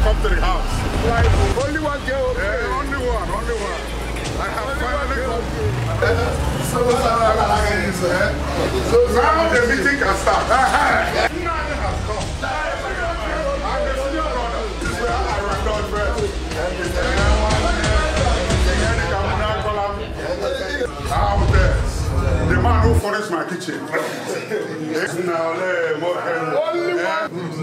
factory house. Like only one girl. Yeah, only one, only one. I have finally got So, Now the meeting can start. Nnamdi has come. I'm the senior brother. This is where I ran down first. Out there. The man who furnished my kitchen. Now, let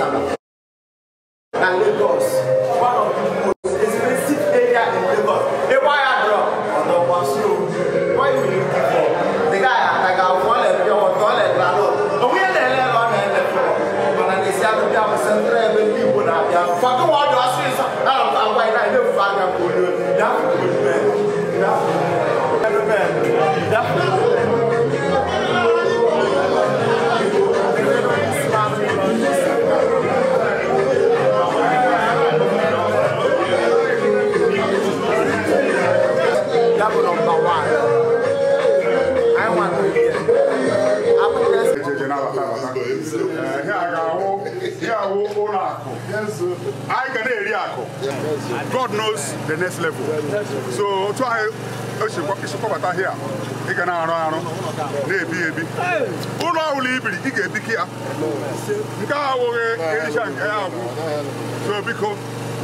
bụ ọkwa na Asaba. Na Lagos. One of the ga-awụ ihe awụ ụlọ akụ. Anyị ga na-eri akụ. God knows the next level. So otu anyị esi kwa- esi kwabata here, ị ga na-arụ arụ na-ebi ebi. Ụlọ ọbụla ibiri ị ga-ebiki ya. Nke a awụghị ericha nke ya agwụ. So biko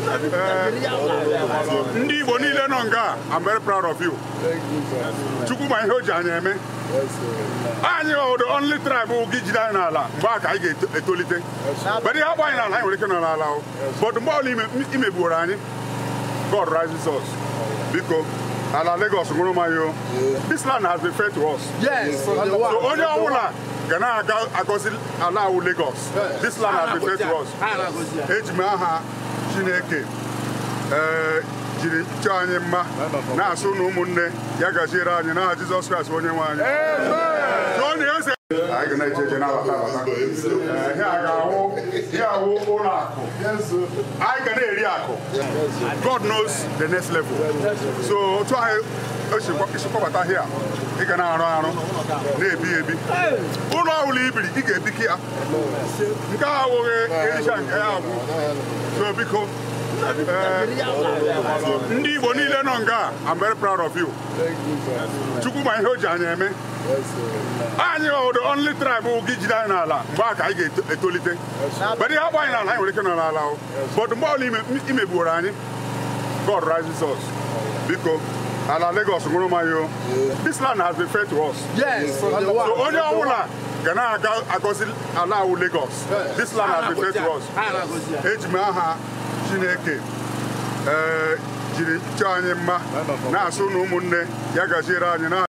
eh, ndị Igbo niile nọ nga I'm very proud of you. Chukwu ma ihe o ji anyị eme. Anyị bụ the only tribe gị jide anyị n'ala mgbe a ka anyị ga-etolite bedị ihe agba anyị n'ala anyị nwere ike nọ n'ala o but mgbe ọbụla ime- imegbuoro anyị God rises us. Biko ala Lagos nwụrụ mmanya o. This land has been fair to us. Yes, so onye ọbụla ga na-agọzi ala awụ Lagos this land has been fair to us. eji m aha Chineke. Ee jiri chọọ anyị mma na-asụ na ụmụnne ya gaziere anyị n'aha Jizọs Kraịst onye nwe anyị. Anyị ga na-eje eje na-abata abata. Ee, ihe a ga-awụ ihe awụ ụlọ akụ. Anyị ga na-eri akụ. God knows the next level. So otu anyị esi kwabata here ị ga na-arụ arụ na-ebi ebi. Ụlọ ọbụla ibiri ị ga-ebiki ya. Nke a awụghị ericha nke ya agwụ. So biko ndị Igbo niile nọ nga I'm very proud of you. Chukwu ma ihe o ji anyị eme. Anyị bụ the only tribe gị jide anyị n'ala mgbe a ka anyị ga-etolite bedị ihe agba anyị n'ala anyị nwere ike nọ n'ala but mgbe ọbụla ime- imegbuoro anyị God rises us. Biko ala Lagos nwụrụ mmanya o. This land has been fair to us. So onye ọbụla ga na-agọzi ala awụ Lagos this land has been fair to us. Eji m aha Chineke ee jiri chọọ anyị mma na-asụ na ụmụnne ya gaziere anyị na